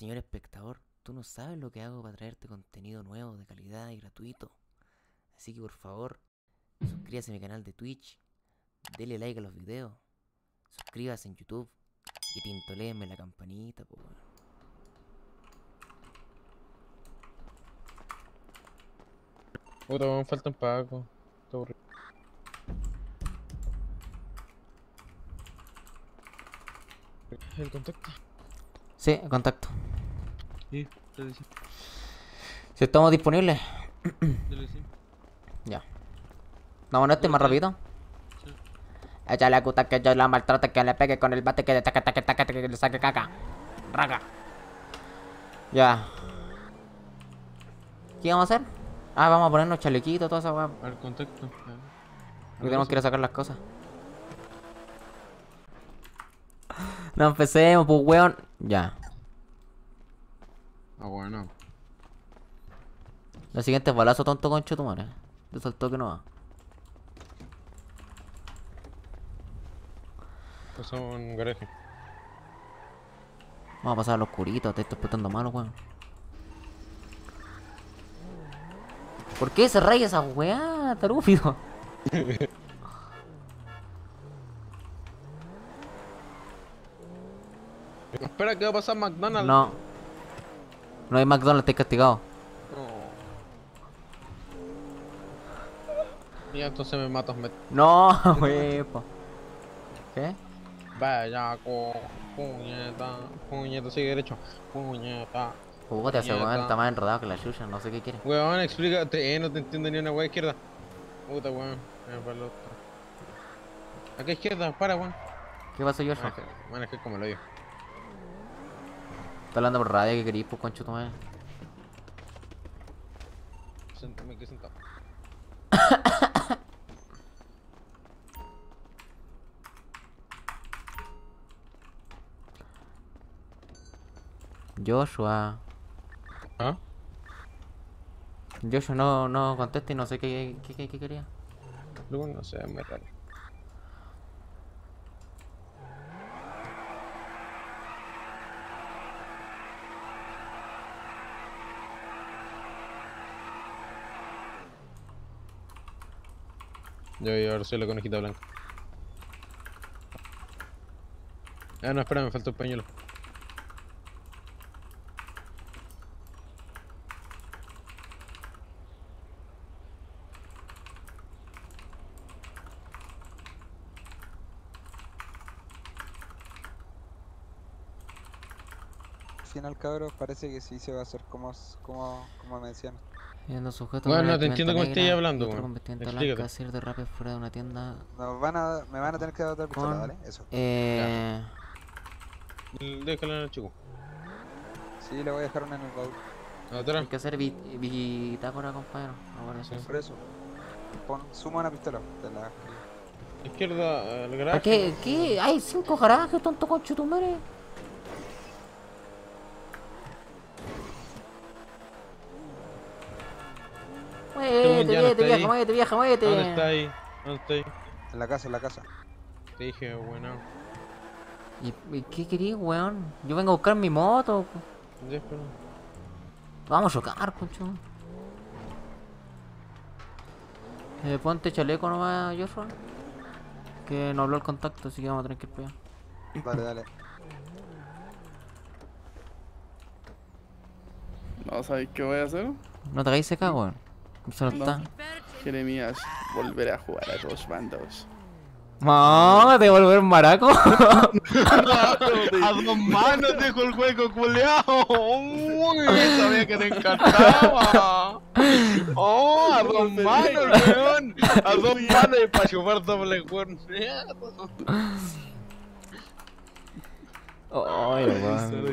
Señor espectador, tú no sabes lo que hago para traerte contenido nuevo, de calidad y gratuito. Así que por favor, suscríbase a mi canal de Twitch, dele like a los videos, suscríbase en YouTube y tintoléeme la campanita, po. Puta, weón, faltan Paco. Está aburrido. El contacto. Sí, contacto. Sí, te. Si estamos disponibles. Decía. Ya. ¿No este más rápido? Sí. Ella le gusta que yo la maltrate, que le pegue con el bate, que le taque, taque, taque, que le saque caca. Raga. Ya. ¿Qué vamos a hacer? Ah, vamos a ponernos chalequitos, toda esa weá. Al contacto. Porque tenemos que ir a sacar las cosas. No empecemos, pues weón. Ya. Ah, bueno. La siguiente es balazo tonto concho tu madre. De saltó que no va. Pasamos en un garaje. Vamos a pasar a los curitos, te estoy explotando malo, weón. ¿Por qué se raya esa weá, tarúfido? Espera, ¿qué va a pasar McDonald's? No. No hay McDonald's, estoy castigado. Oh. Y entonces me matas. Me... No, wepo. ¿Qué? Vaya, con puñeta, puñeta, sigue derecho, puñeta. Ese Puñeta. weón está más enredado que la chucha, no sé qué quiere. Weón, explícate, eh, no te entiendo ni una wea izquierda. Puta, weón, me. Acá izquierda, para, weón. ¿Qué pasó, Joshua? Maneja, maneja como lo digo. Está hablando por radio, ¿qué querís, pues, concho tu madre? Sent- Me quedé sentado. Joshua. ¿Ah? Joshua no, no contesta y no sé qué, qué, qué, qué quería. Luego no sé, me raro. Yo voy a ver soy la conejita blanca. Ah, no, espera, me falta un pañuelo. Al final, cabros, parece que sí se va a hacer como, como, como menciona. Siendo sujeto Bueno, no te entiendo cómo negra hablando, weón. con vestimenta Explícate. blanca, hacer de rap fuera de una tienda. Nos van a, me van a tener que dar otra pistola, ¿vale? Eso. Eh. Déjalo en el chico. Sí, le voy a dejar una en el baúl. Atrás. Hay que hacer bi- bitácora, compañero. Sí. Por eso. Pon, suma una pistola. De la... Izquierda, al ¿Para garaje. qué? ¿Qué? Hay cinco garajes, tonto concho tu madre. Muévete, muévete, vieja, muévete, vieja, muévete. ¿Dónde está ahí? ¿Dónde está ahí? En la casa, en la casa. Te dije, bueno. ¿Y, y qué querís, weón? Yo vengo a buscar mi moto. Ya, espera. Vamos a chocar, concho. Eh, ponte chaleco nomás, Joshua. Que no habló el contacto, así que vamos a tener que ir para allá. Dale, dale. No, ¿sabes qué voy a hacer? No te hagáis seca, weón. Se no No. está. Jeremías, volver a jugar a dos bandos. No, te volver maraco. A dos manos dejo el hueco culeado. Uy, sabía que te encantaba. Oh, a dos manos, weón. A dos manos y para chupar doble cuerneado. Ay, weón.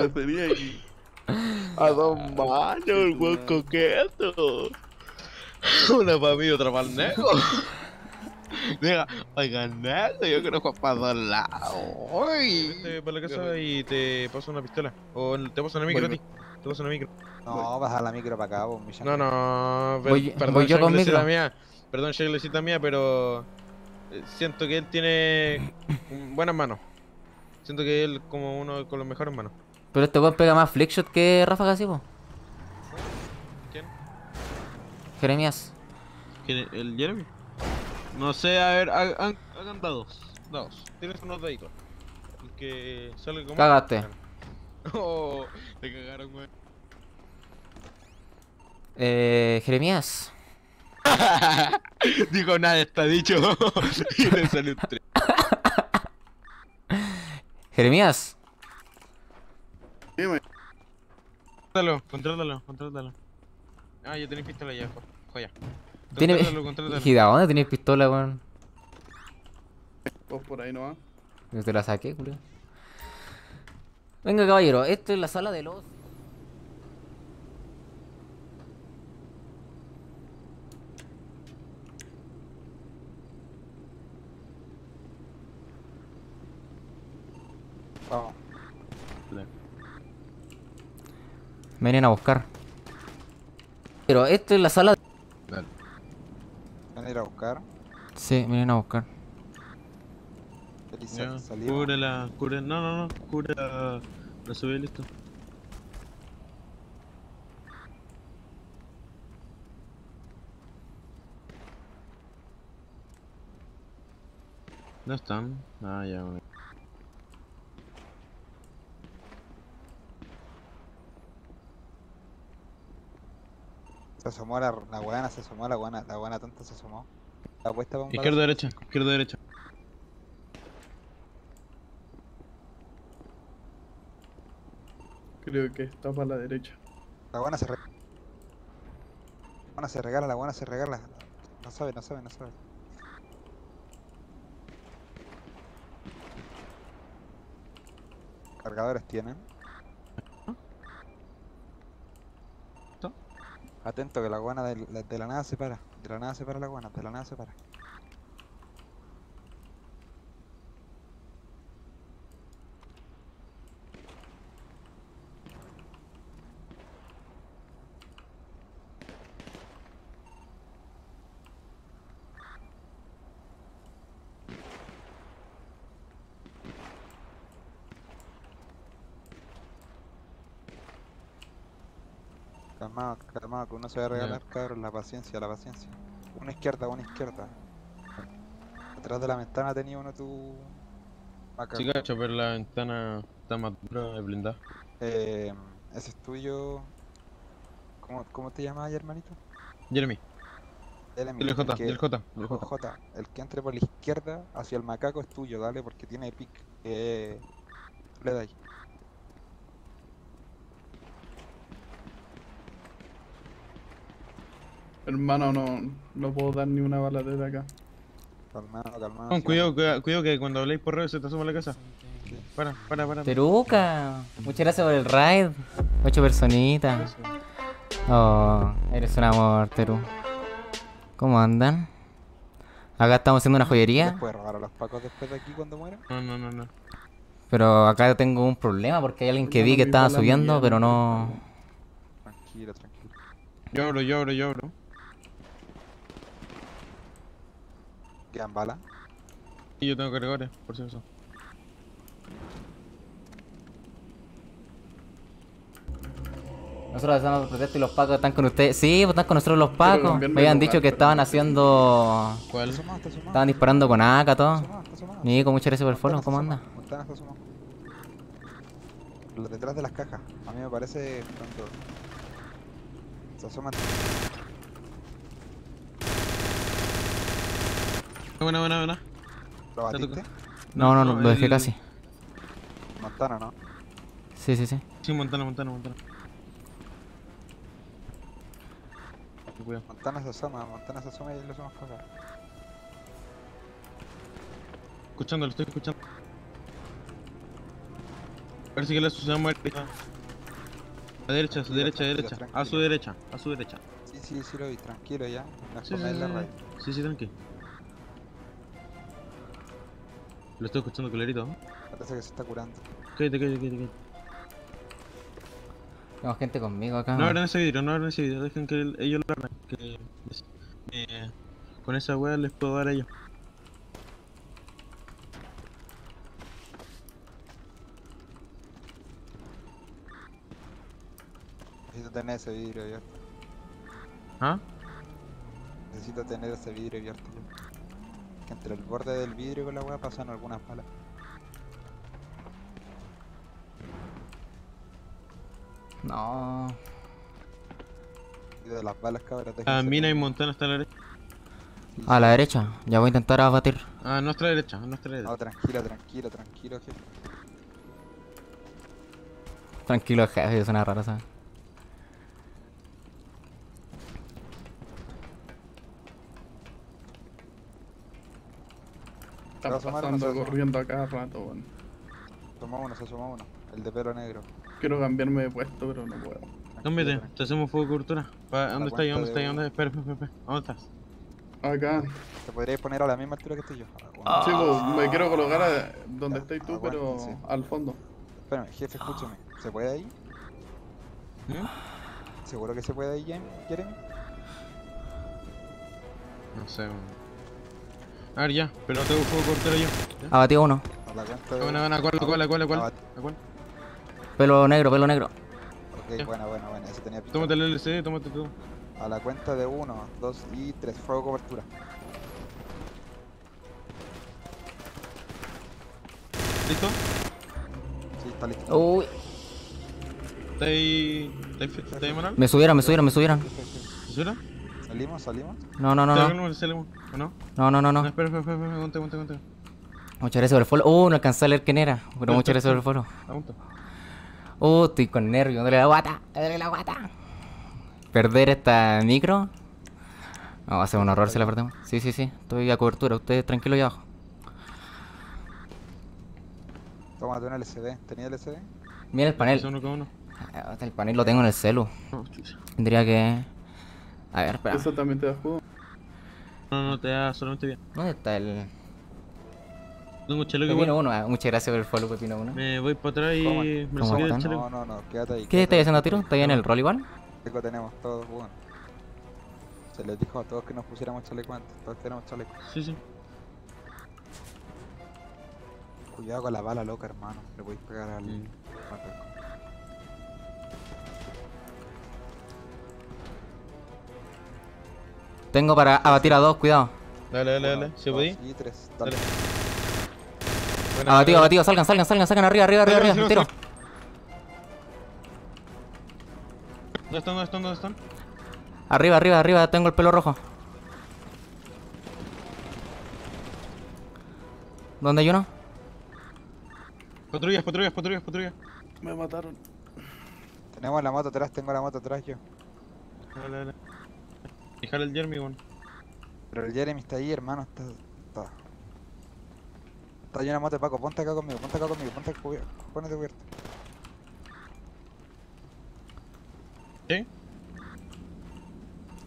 Lo tenía aquí. A dos manos, el hueco coqueto. Una para mí y otra para el negro. Diga, oigan, negro, yo jugar para dos lados. Vete para la casa y te paso una pistola. O te paso una micro a ti. Te paso una micro. No, baja la micro para acá, vos, Millán. No, no, per- Voy- perdón, voy yo con micro. mía. Perdón, Shaglecita mía, pero eh, siento que él tiene buenas manos. Siento que él como uno con los mejores manos. Pero este weón pega más flickshot que Ráfaga, sí, po. ¿Quién? Jeremías. ¿Quién? ¿El Jeremy? No sé, a ver, ha- han- hagan dados. Dados. Tienes unos daditos. El que sale como. Cagaste. Oh, te cagaron, weón. Eh, Jeremías. Dijo nada, está dicho. y le salió un 3. Jeremías. Dime. Contrátalo, contrátalo, contrátalo. Ah, ya tenés pistola ya, jo- joya. Tiene... Contrátalo, contrátalo. ¿Y de dónde tenés pistola, weón? Vos por ahí nomás. Yo te la saqué, culio. Venga, caballero, esto es la sala de los. Vamos. Me vienen a buscar. Pero esto es la sala. Dale. Van a ir a buscar. Sí, me vienen a buscar. Ya, cubre la. Cubre. No, no, no. Cubre la. La y listo. ¿Dónde están? Ah, ya, bueno. Se asomó la, la buena, se asomó la buena, la buena tonta se asomó. La puesta para un Izquierda, balazo. derecha. Izquierda, derecha. Creo que está para la derecha. La buena se regala. La buena se regala, la buena se regala. No sabe, no sabe, no sabe. Cargadores tienen. Atento que la guana de, la- de la nada se para. De la nada se para la guana, de la nada se para. Calmado, calmado, que uno se va a regalar, cabrón, la paciencia, la paciencia. Una izquierda, una izquierda. Atrás de la ventana tenía uno tu... Acá. Sí, cacho, pero la ventana está más dura, es blindada. Eh, ese es tuyo. ¿Cómo, cómo te llamas, hermanito? Jeremy, Jeremy, el J, que- el J, el J. J, el que entre por la izquierda hacia el macaco es tuyo, dale, porque tiene pick. Eh, le da Hermano, no, no puedo dar ni una bala desde acá. Calmado, calmado. Con cuidado, cuidado, cuidado que cuando habléis por radio se te asoma la casa. Para, para, para. Teruca. Muchas gracias por el ride. Ocho personitas. Oh, eres un amor, Teru. ¿Cómo andan? Acá estamos haciendo una joyería. ¿Les puede robar a los pacos después de aquí cuando mueran? No, no, no, no. Pero acá tengo un problema porque hay alguien que vi que estaba subiendo, pero no. Tranquilo, tranquilo. Yo abro, yo Quedan balas. Y yo tengo cargadores, por si eso. Nosotros estamos protesto y los pacos están con ustedes. Sí, pues están con nosotros los pacos. Me habían dicho lugar, que estaban haciendo. Estaban disparando con AK, todo. Nico, muchas gracias por el follow. ¿Cómo anda? Detrás de las cajas. A mí me parece cuando se asoman. Buena, buena, buena. ¿Lo batiste? No, no, no, lo dejé el- casi. Montana, ¿no? Sí, sí, sí. Sí, Montana, Montana, Montana. Montana se asoma, Montana se asoma y lo hacemos cagar. Escuchando, lo estoy escuchando. Parece que la sociedad muere. A derecha, a su Tranquilo, derecha, a tranquilo, derecha. A su tranquilo. derecha, a su derecha. Sí, sí, sí lo vi, tranquilo ya. No Sí, sí, sí, la sí. raíz. Lo estoy escuchando clarito. Parece que se está curando. Cállate, cállate, cállate. Tengo gente conmigo acá. No abran ese vidrio, no abran ese vidrio. Dejen que ellos lo abran. Que, eh, con esa weá les puedo dar a ellos. Necesito tener ese vidrio abierto. ¿Ah? Necesito tener ese vidrio abierto. Que entre el borde del vidrio con la weá pasan algunas balas. No. Y de las balas cabras La déjense mina y. Montana está a la derecha. A la derecha. Ya voy a intentar abatir. Ah, a nuestra derecha, a nuestra derecha. No, tranquilo, tranquilo, tranquilo, jefe. Tranquilo, jefe, suena raro, ¿sabes? Están ¿Te vas a sumar o no pasando corriendo a cada rato, weón. Toma uno, se suma uno. El de pelo negro. Quiero cambiarme de puesto, pero no puedo. Cámbiate, te hacemos fuego de cobertura. ¿Dónde estás? ¿Dónde de estás? ¿Dónde. Espera, espera, espera. ¿Dónde estás? Acá. Te podríais poner a la misma altura que estoy yo. Ah. Sí, pues, me quiero colocar a- donde Ya, estés tú, aguante, pero al fondo. Espérame, jefe, escúchame. ¿Se puede ahí? ¿Mm? ¿Seguro que se puede ahí, Jeremy? No sé, weón. A ver, ya, pero te hago fuego de cobertura yo. ¿Ya? Abatido uno. A la cuenta de... Buena, buena, ¿cuál, cuál, cuál, cuál? Abati- ¿A cuál? Pelo negro, pelo negro. Ok, Ya. buena, buena, buena. Ese tenía pinta. Tómate el LCD, tómate tú. A la cuenta de 1, 2 y 3. Fuego cobertura. ¿Listo? Sí, está listo. Uy. ¿Está ahí? ¿Está ahí, está ahí Manuel? Me subieron, me subieron, me subieron. ¿Salimos? ¿Salimos? No, no, no, ¿Está no. bien el CL1? ¿O no? No, no, no, No, no. espera, espera, espera, espera, aguanta, aguanta, aguanta. Muchas gracias por el follow. Uh, no alcancé a leer quién era. Pero muchas gracias por el follow. Aguanta. Uh, estoy con nervios. Dale la guata. Dale la guata. Perder esta micro. No, va a ser un horror si la perdemos. Sí, sí, sí. Estoy a cobertura. Ustedes tranquilos allá abajo. Tómate un LCD. ¿Tenía LCD? Mira el panel. uno cada uno. Ah, El panel lo tengo en el celu. Oh. Tendría que. A ver, espera. Eso también te da jugo. No, no, te da solamente bien. ¿Dónde está el. Tengo un chaleco Pepino igual. 1? Ah, Muchas gracias por el follow, Pepino 1. Me voy para atrás y ¿Cómo? me lo. No, no, no. Quédate ahí. ¿Qué quédate estáis ahí. haciendo a tiro? ¿Estáis en el rol igual? Chaleco tenemos todos, bueno. Se les dijo a todos que nos pusiéramos chaleco antes. Todos tenemos chaleco. Sí, sí. Cuidado con la bala loca, hermano. Le podéis pegar al. Mm. Tengo para abatir a dos, cuidado. Dale, dale, dale. ¿Se dos podí? Y tres. Dale. Abatido, abatido, salgan, salgan, salgan, salgan arriba, arriba, arriba, arriba, tiro. ¿Dónde están? ¿Dónde están? ¿Dónde están? Arriba, arriba, arriba, tengo el pelo rojo. ¿Dónde hay uno? Patrullas, patrullas, patrullas, patrullas. Me mataron. Tenemos la moto atrás. Tengo la moto atrás yo. Dale, dale. Fijale el Jeremy, weón. Pero el Jeremy está ahí, hermano. Está. Está. Está llena de moto de Paco. Ponte acá conmigo. Ponte acá conmigo. Ponte cubier- Ponete cubierto. ¿Sí?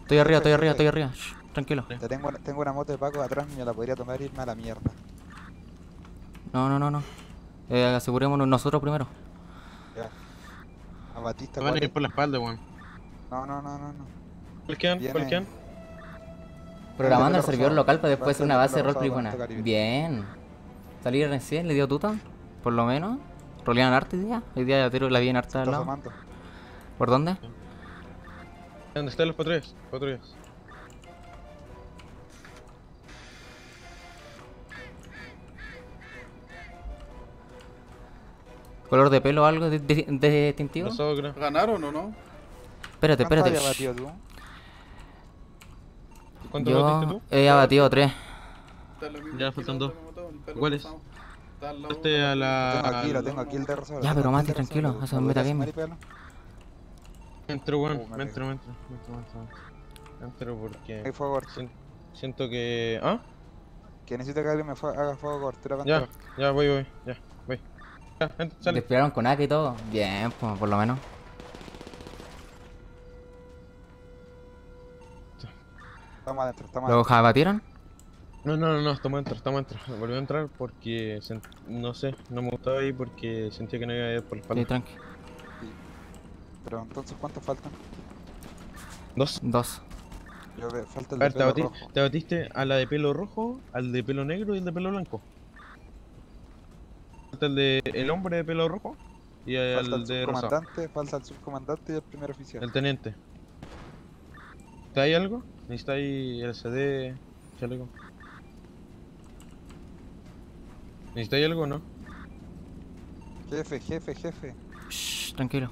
Estoy arriba, estoy arriba, estoy arriba. Shh, tranquilo. Te tengo, tengo una moto de Paco atrás. Me la podría tomar e irme a la mierda. No, no, no, no. Eh, asegurémonos nosotros primero. Ya. A Batista. Me van a ¿cuál ir por la espalda, weón. No, no, no, no, no. ¿Cuál quedan? ¿Cuál Viene- quedan? Programando el servidor local para después Va a hacer ser una base de roleplay buena. Bien. Salir recién, le dio tuta. Por lo menos. Rolean arte hoy día. Hoy día tiro la vi en arte al lado. ¿Por dónde? ¿Dónde están los patrullas? Patrullas. ¿Color de pelo o algo de, de- de distintivo? ¿Ganaron o no? Espérate, ¿Cuánto espérate. Había shh. batido tú? ¿Cuánto batiste Yo tú? he abatido tres. Ya, faltan dos. ¿Cuáles? Este a la- tengo aquí, lo tengo aquí el Rosario. Ya, pero de tranquilo, eso ¿Me es podrías metagame. Entro, weón. Me me entro, me entro. Me entro, me entro, entro. Porque. Hay fuego corto. sien- Siento que. ¿Ah? Que necesito que alguien me haga fuego para Ya, ya, voy, voy. Ya, voy. Ya, sale. Con AK y todo. Bien, pues, por lo menos. Estamos adentro, estamos ¿Los adentro. abatieron? No, no, no, no, estamos dentro, estamos dentro. Volví a entrar porque. sent- No sé, no me gustaba ahí porque sentía que no iba a ir por la Sí, espalda. tranqui. Pero entonces, ¿cuántos faltan? Dos. Dos. Yo veo, falta A el ver, de te, pelo abati- rojo. te abatiste a la de pelo rojo, al de pelo negro y el de pelo blanco. Falta el de el hombre de pelo rojo y Falta el el de subcomandante, falta el subcomandante y el primer oficial. El teniente. ¿Te hay algo? ¿Necesitáis LCD? Chaleco. ¿Necesitáis algo o no? Jefe, jefe, jefe. Shh, tranquilo.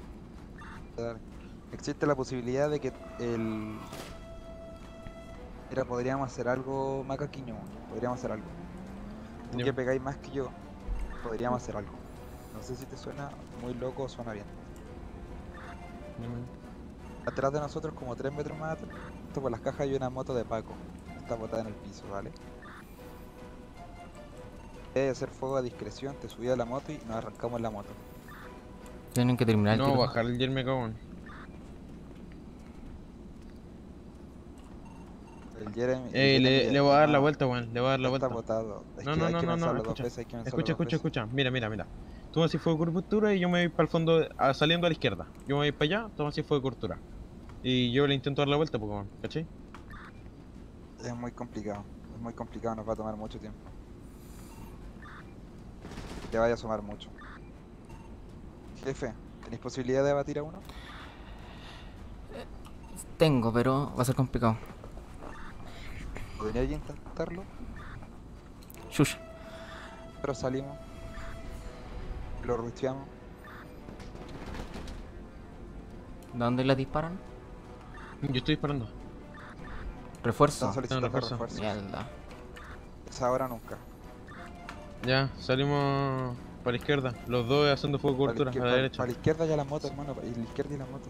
Existe la posibilidad de que el... Mira, podríamos hacer algo macaquiño, podríamos hacer algo. Tú que pegáis más que yo, podríamos hacer algo. No sé si te suena muy loco o suena bien. Mm. Atrás de nosotros, como 3 metros más atrás, por las cajas hay una moto de Paco. Está botada en el piso, ¿vale? Debe hacer fuego a discreción, te subí a la moto y nos arrancamos la moto. Tienen que terminar el No, tiro. bajar el yerme cagón. El Jeremy. el Eh, le, Jeremy, le voy a dar la vuelta, weón. Le voy a dar la Está vuelta. botado. Es No, que no, hay no, que no, no, pensarlo dos escucha. veces, hay que pensarlo Escucha, escucha. Mira, mira, mira. Tú así fue de curvatura y yo me voy para el fondo, a- saliendo a la izquierda. Yo me voy para allá, tú así fue de curvatura. Y yo le intento dar la vuelta, Pokémon, ¿cachai? Es muy complicado. Es muy complicado, nos va a tomar mucho tiempo. Te vaya a sumar mucho. Jefe, ¿tenéis posibilidad de abatir a uno? Tengo, pero va a ser complicado. ¿Podría intentarlo? Shush. Pero salimos. Lo rusteamos. ¿De dónde le disparan? Yo estoy disparando. Refuerzo. Están solicitando refuerzo. refuerzos. Mierda. Es ahora nunca. Ya, salimos para la izquierda. Los dos haciendo fuego la, cobertura, a izquierda, la derecha. para la izquierda ya la moto, hermano. Y la izquierda y la moto.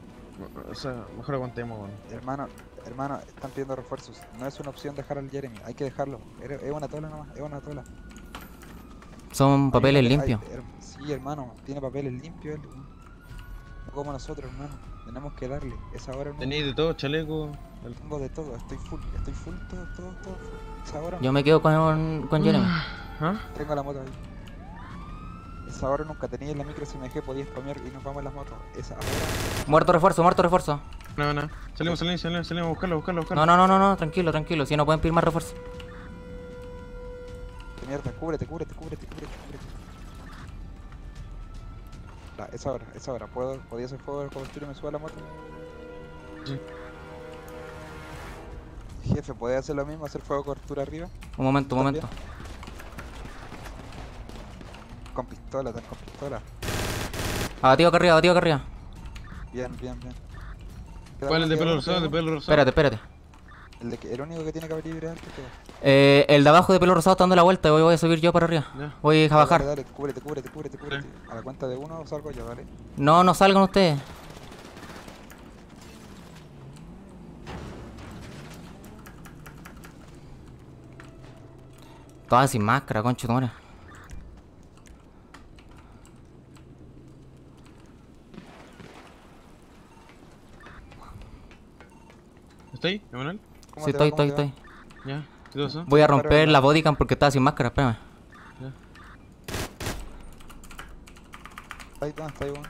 O sea, mejor aguantemos, weón. Hermano, hermano, están pidiendo refuerzos. No es una opción dejar al Jeremy. Hay que dejarlo. Es una tola nomás. Es una tola. Son papeles limpios. Sí, hermano, tiene papeles limpios. No como nosotros, hermano. Tenemos que darle. Es ahora o no. Tenéis de todo, chaleco. el- Tengo de todo, estoy full, estoy full, todo, todo, todo full. Es ahora. Yo me quedo con, con Jeremy. ¿Ah? Tengo la moto ahí. Es ahora nunca. Tenías la micro SMG, podías spamear y nos vamos en las motos. Es ahora. Muerto refuerzo, muerto refuerzo. No, no. Salimos, salimos, salimos, salimos a buscarlo, buscarlo, buscarlo. No, no, no, no, no, tranquilo, tranquilo. Si no pueden pedir más refuerzo. Mierda, cúbrete, cúbrete, cúbrete, cúbrete, cúbrete. Ya, es ahora, es ahora. ¿Puedo, ¿Podía hacer fuego de cobertura y me subo a la moto? Sí. Jefe, ¿podés hacer lo mismo? ¿Hacer fuego de cobertura arriba? Un momento, un ¿Estás momento. Con pistola, con pistola. Abatido acá arriba, abatido acá arriba. Bien, bien, bien. ¿Cuál es el de pelo rosado? de pelo rosado. Espérate, espérate. El, de que, el único que tiene que abrir es este. Eh, el de abajo de pelo rosado está dando la vuelta. Voy, voy a subir yo para arriba. Ya. Voy a bajar. Dale, dale, cúbrete, cúbrete, cúbrete, cúbrete. A la cuenta de uno salgo yo, ¿vale? No, no salgan ustedes. Todas sin máscara, concho tu. ¿Está ahí, Emanuel? ¿Cómo Sí, te va? estoy, ¿Cómo estoy, te estoy. Ya. ¿Qué pasó? Voy a romper la bodycam porque estaba sin máscara, espérame. ¿Está ahí? ¿Dónde está ahí, weón?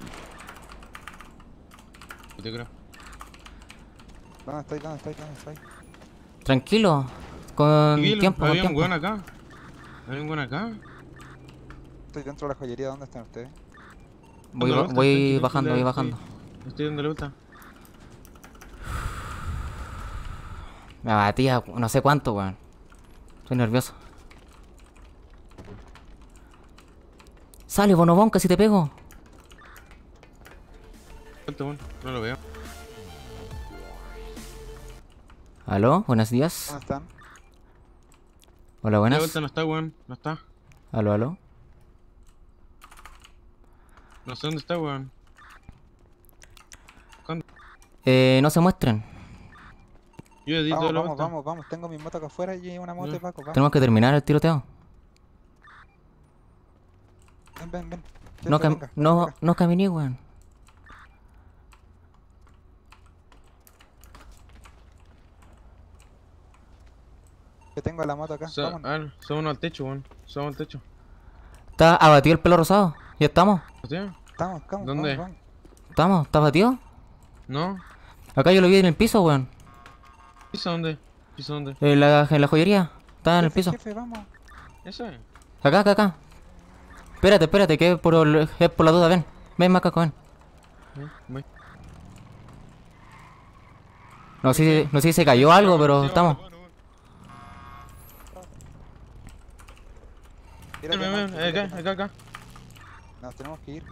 Yo te creo. ¿Dónde está ahí? ¿Dónde está ahí? ¿Dónde está ahí? Tranquilo. Con Tranquilo, tiempo, con había un weón acá. Había un weón acá. Estoy dentro de la joyería. ¿Dónde están ustedes? Voy, voy bajando, voy bajando. estoy- Estoy dando la vuelta. Me abatía, no sé cuánto, weón. Estoy nervioso. Sale, bonobón, casi te pego. No lo veo. ¿Aló? Buenos días. ¿Dónde están? Hola, La buenas. vuelta no está, weón. No está. ¿Aló, aló? No sé dónde está, weón. Eh, no se muestren. Yo edito Vamos, la vamos, vuelta. vamos, vamos. Tengo mi moto acá afuera y una moto de Paco. Vamos. Tenemos que terminar el tiroteo. Ven, ven, ven. No, cam- venga, no, venga. no caminé, weón. Que tengo la moto acá. So- Vámonos. a ver, somos al techo, weón. Somos al techo. Está abatido el pelo rosado. ¿Ya estamos? ¿Hostia? Estamos, estamos. ¿Dónde? Vamos, ¿Estamos? ¿Está abatido? ¿No? Acá yo lo vi en el piso, weón. ¿Piso dónde? ¿Piso dónde? En la, en la joyería. Está en el piso. Jefe, vamos. ¿Ese? Acá, acá, acá. Espérate, espérate, que es por, es por la duda, ven. Ven, macaco, ven. ¿Eh? Voy. No sé, si- no sé si se cayó algo, pero estamos. Ven, ven, tírate, Acá, acá, acá. Nos tenemos que ir.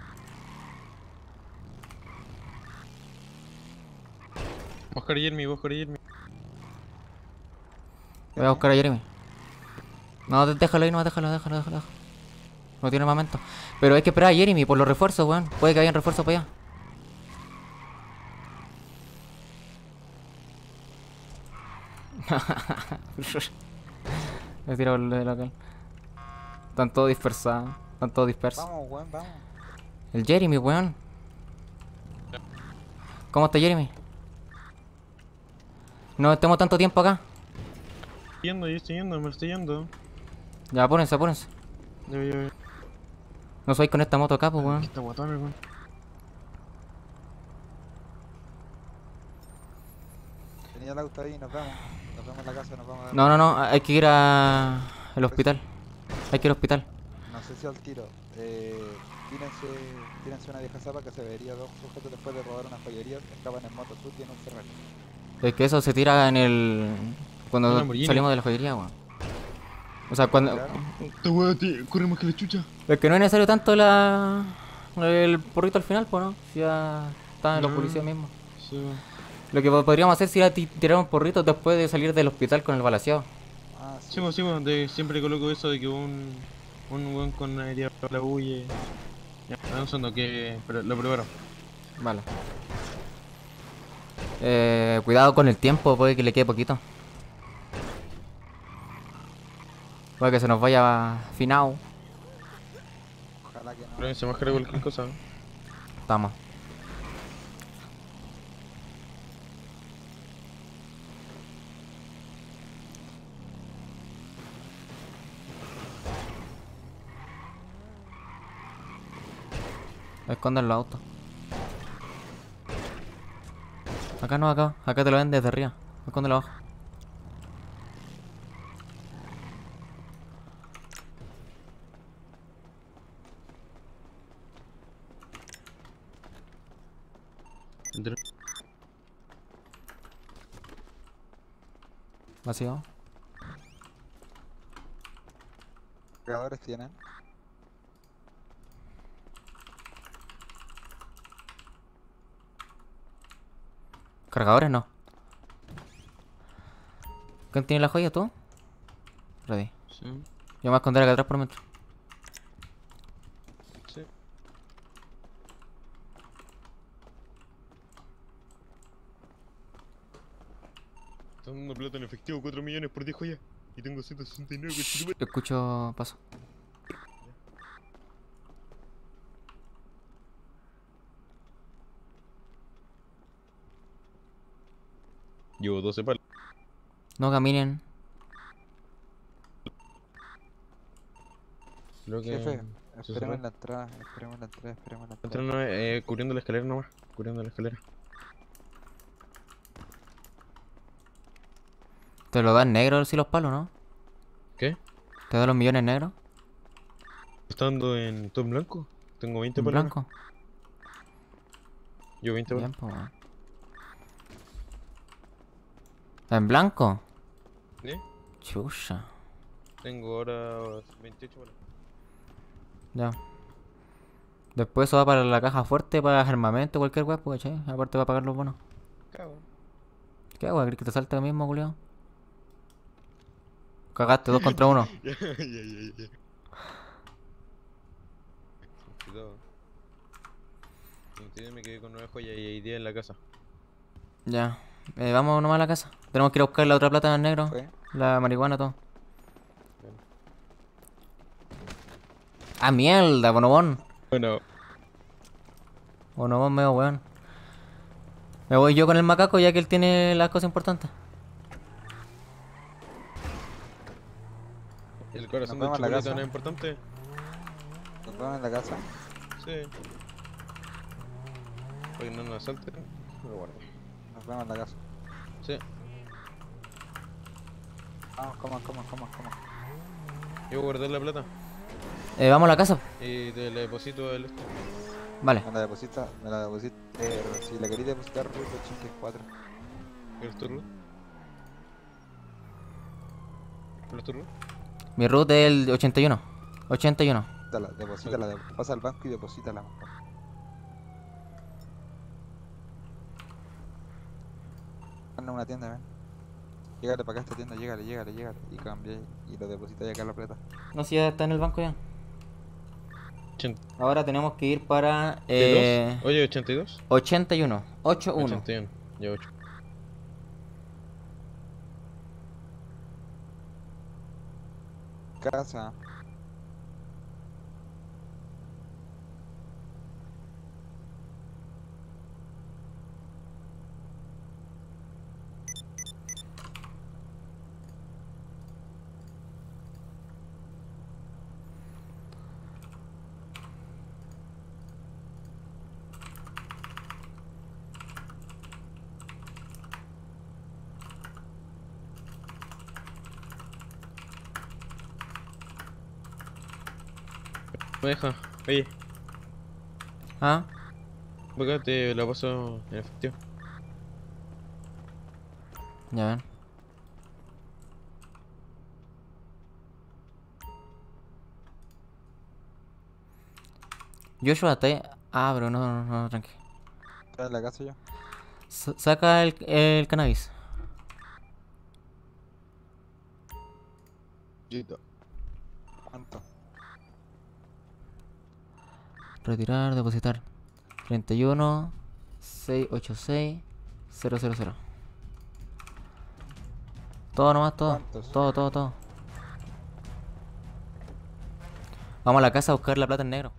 Y Jeremy, y Jeremy. Voy a buscar a Jeremy. No, déjalo ahí, no, déjalo, déjalo, déjalo. No tiene armamento. Pero hay que esperar a Jeremy por los refuerzos, weón. Puede que hayan refuerzos para allá. Me tirado el de local. Están todos dispersados. Están todos dispersos. Vamos, weón, vamos. El Jeremy, weón. ¿Cómo está Jeremy? No estemos tanto tiempo acá. Yendo, yo estoy yendo, me lo estoy yendo. Ya, apúrense, apúrense. Ya, ya, ya. No soy con esta moto acá, pues, weón. está guatón, weón. Tenía el auto ahí, nos vemos. Nos vemos en la casa, nos vamos a dar. No, no, no, hay que ir a... al hospital. Hay que ir al hospital. No sé si al tiro. Eh, tírense, tírense una vieja zapa que se vería dos sujetos después de robar una joyería. Escapan en moto sucia en un Ferrari. Es que eso se tira en el... Cuando salimos de la joyería, weón. O sea, cuando... Esta weá corre más que la chucha. Es que no es necesario tanto la... El porrito al final, pues, ¿no? Si ya están los No. policías mismos. Sí, weón. Lo que po- podríamos hacer sería ti- tirar un porrito después de salir del hospital con el balaseado. Ah, sí. Sí, weón, sí, de- siempre coloco eso de que un, un weón con una herida la bulle. Ya, un segundo que pero lo primero. Vale. Eh, cuidado con el tiempo, puede que le quede poquito. Puede que se nos vaya finao. Ojalá que no. Pero se me carga cualquier cosa. ¿no? Estamos. Escondan los autos. Acá no, acá. Acá te lo ven desde arriba. Escóndelo abajo. Entre- Vacío. Cargadores tienen. Cargadores no. ¿Quién tiene la joya tú? Ready. Sí, Yo me voy a esconder acá atrás por mientras. Están dando plata en efectivo, 4 millones por 10 joyas. Y tengo 169 con Escucho paso. Llevo 12 palos. No caminen. Creo que. Jefe, esperemos en la entrada, esperemos en la entrada, esperemos en la Entra entrada. no, eh, cubriendo la escalera nomás. Cubriendo la escalera. Te lo dan negro si los palos, ¿no? ¿Qué? Te dan los millones negros. ¿Está dando en todo en blanco? Tengo 20 En palos. blanco. Yo 20 palos. Weón. ¿En blanco? ¿Eh? Chucha. Tengo ahora 28 palos. Ya. Después eso va para la caja fuerte, para armamento, cualquier weá, pues, ¿cachai? Aparte va a pagar los bonos. Cago. ¿Qué hago? ¿Crees que te salte lo mismo, culiao? Cagaste dos contra uno. Ya, ya, ya, ya. Cuidado. Me quedé con 9 joyas y hay 10 en la casa. Ya. Eh, vamos nomás a la casa. Tenemos que ir a buscar la otra plata en el negro. Fue. La marihuana, todo. Ah, mierda, bonobón. Bueno, Bonobón medio weón. Me voy yo con el macaco ya que él tiene las cosas importantes. El corazón en la casa. no es importante. Nos vemos en la casa. Sí. Para que no nos asalten. Lo guardo. Nos vemos en la casa. Sí. Vamos, coman, coman, coman, coman. Yo voy a guardar la plata Eh, vamos a la casa. y te la deposito al este. Vale. Me la deposita, me la deposita. Eh, si la queréis depositar, Ruth 84. ¿Quieres tu root? ¿Quieres tu root? Mi root es el 81. 81. Deposítala, deposítala, de- pasa al banco y deposítala. Anda a una tienda, ven. Llegale para acá a esta tienda, llegale, llegale, llegale. Y cambia y lo deposita y acá la plata. No, si ya está en el banco ya. Ahora tenemos que ir para ¿De eh, dos? Oye, 82. 81. 81. 81. Ya 8. Casa. Me deja. Oye, Ah, acá te la paso en efectivo. ya ven. Joshua, ahí. Ah, pero no, no, no, tranqui. ¿Está en la casa yo? Sa- saca el, el cannabis. ¿Cuánto? Retirar, depositar. 31 686 000. Todo nomás, todo. ¿Cuántos? Todo, todo, todo. Vamos a la casa a buscar la plata en negro.